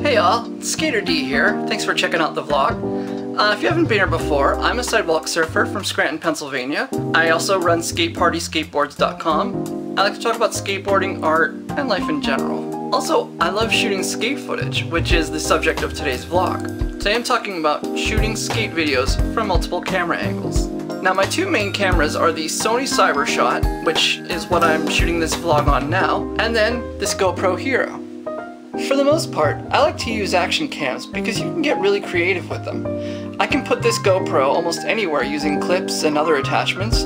Hey y'all, SkaterDee here. Thanks for checking out the vlog. Uh, if you haven't been here before, I'm a sidewalk surfer from Scranton, Pennsylvania. I also run skatepartyskateboards.com. I like to talk about skateboarding, art, and life in general. Also, I love shooting skate footage, which is the subject of today's vlog. Today I'm talking about shooting skate videos from multiple camera angles. Now my two main cameras are the Sony Cybershot, which is what I'm shooting this vlog on now, and then this GoPro Hero. For the most part, I like to use action cams because you can get really creative with them. I can put this GoPro almost anywhere using clips and other attachments.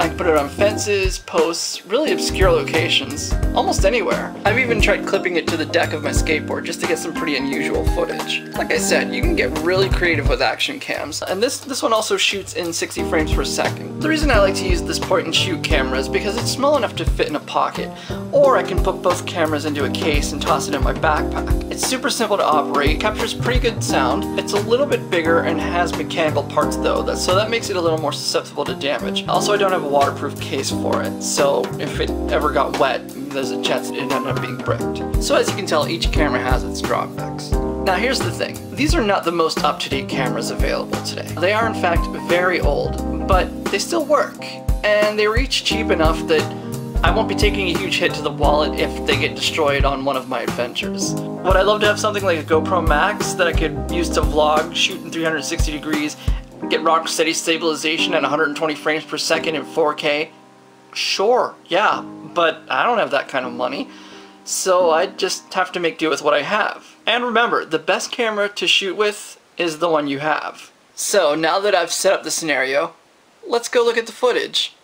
I can put it on fences, posts, really obscure locations, almost anywhere. I've even tried clipping it to the deck of my skateboard just to get some pretty unusual footage. Like I said, you can get really creative with action cams, and this, this one also shoots in 60 frames per second. The reason I like to use this point and shoot camera is because it's small enough to fit in a pocket, or I can put both cameras into a case and toss it in my backpack. It's super simple to operate, captures pretty good sound, it's a little bit bigger and has mechanical parts though, so that makes it a little more susceptible to damage. Also I don't have a waterproof case for it, so if it ever got wet, there's a chance it ended up being bricked. So as you can tell, each camera has its drawbacks. Now here's the thing, these are not the most up-to-date cameras available today. They are in fact very old, but they still work. And they were each cheap enough that I won't be taking a huge hit to the wallet if they get destroyed on one of my adventures. Would I love to have something like a GoPro Max that I could use to vlog, shoot in 360 degrees, get rock steady stabilization at 120 frames per second in 4K? Sure, yeah, but I don't have that kind of money. So I just have to make do with what I have. And remember, the best camera to shoot with is the one you have. So now that I've set up the scenario, let's go look at the footage.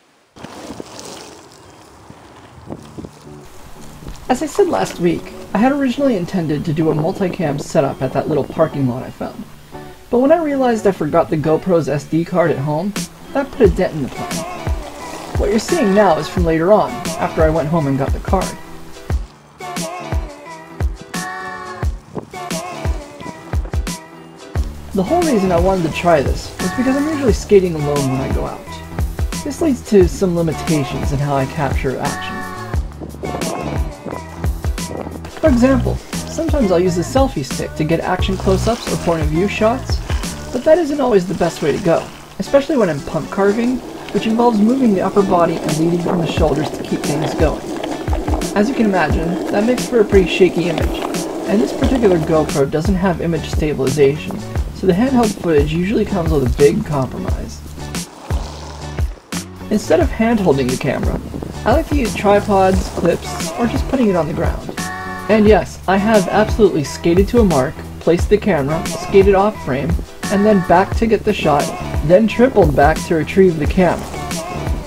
As I said last week, I had originally intended to do a multicam setup at that little parking lot I found. But when I realized I forgot the GoPro's SD card at home, that put a dent in the plan. What you're seeing now is from later on, after I went home and got the card. The whole reason I wanted to try this was because I'm usually skating alone when I go out. This leads to some limitations in how I capture action. For example, sometimes I'll use a selfie stick to get action close-ups or point of view shots, but that isn't always the best way to go, especially when I'm pump carving, which involves moving the upper body and leading from the shoulders to keep things going. As you can imagine, that makes for a pretty shaky image, and this particular GoPro doesn't have image stabilization, so the handheld footage usually comes with a big compromise. Instead of hand-holding the camera, I like to use tripods, clips, or just putting it on the ground. And yes, I have absolutely skated to a mark, placed the camera, skated off frame, and then back to get the shot, then tripled back to retrieve the camera.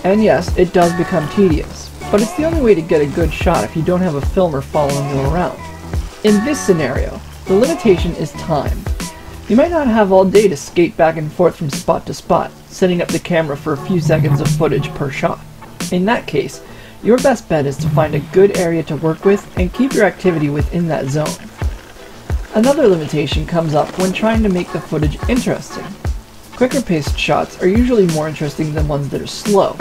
And yes, it does become tedious, but it's the only way to get a good shot if you don't have a filmer following you around. In this scenario, the limitation is time. You might not have all day to skate back and forth from spot to spot, setting up the camera for a few seconds of footage per shot. In that case, your best bet is to find a good area to work with and keep your activity within that zone. Another limitation comes up when trying to make the footage interesting. Quicker paced shots are usually more interesting than ones that are slow,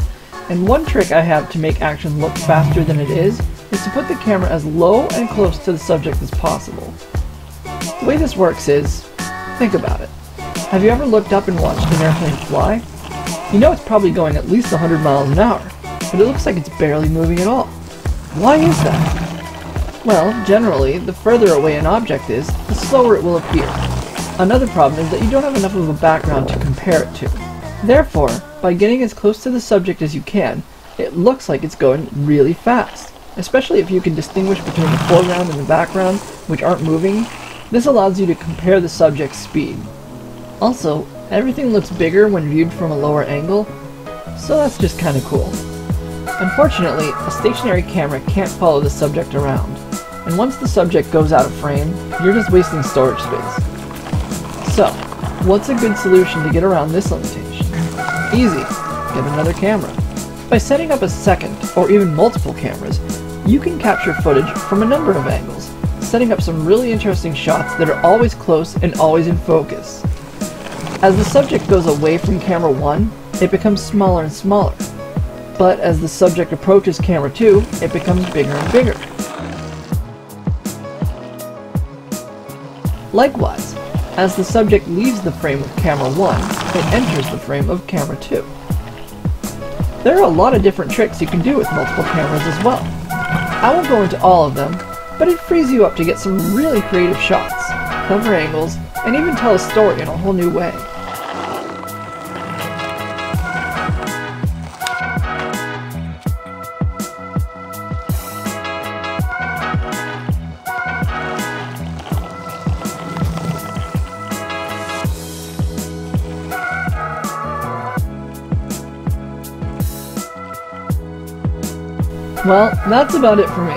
and one trick I have to make action look faster than it is is to put the camera as low and close to the subject as possible. The way this works is, think about it. Have you ever looked up and watched an airplane fly? You know it's probably going at least 100 miles an hour, but it looks like it's barely moving at all. Why is that? Well, generally, the further away an object is, the slower it will appear. Another problem is that you don't have enough of a background to compare it to. Therefore, by getting as close to the subject as you can, it looks like it's going really fast. Especially if you can distinguish between the foreground and the background, which aren't moving, this allows you to compare the subject's speed. Also, everything looks bigger when viewed from a lower angle, so that's just kinda cool. Unfortunately, a stationary camera can't follow the subject around, and once the subject goes out of frame, you're just wasting storage space. So, what's a good solution to get around this limitation? Easy, get another camera. By setting up a second, or even multiple cameras, you can capture footage from a number of angles, setting up some really interesting shots that are always close and always in focus. As the subject goes away from camera 1, it becomes smaller and smaller. But as the subject approaches camera 2, it becomes bigger and bigger. Likewise, as the subject leaves the frame of camera 1, it enters the frame of camera 2. There are a lot of different tricks you can do with multiple cameras as well. I won't go into all of them, but it frees you up to get some really creative shots, cover angles, and even tell a story in a whole new way. Well, that's about it for me.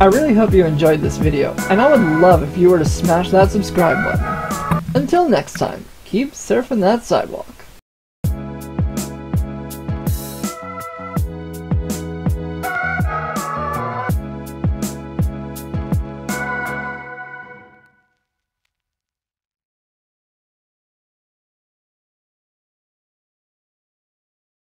I really hope you enjoyed this video, and I would love if you were to smash that subscribe button. Until next time, keep surfing that sidewalk.